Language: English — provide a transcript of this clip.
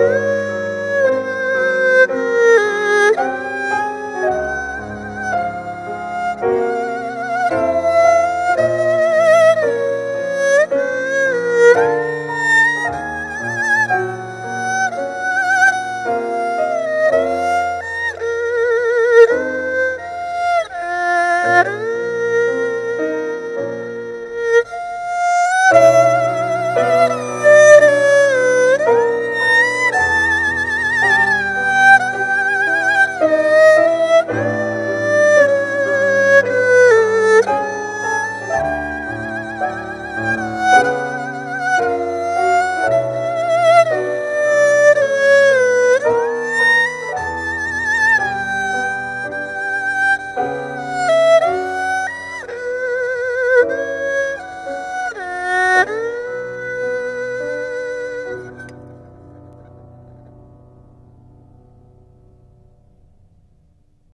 Bye.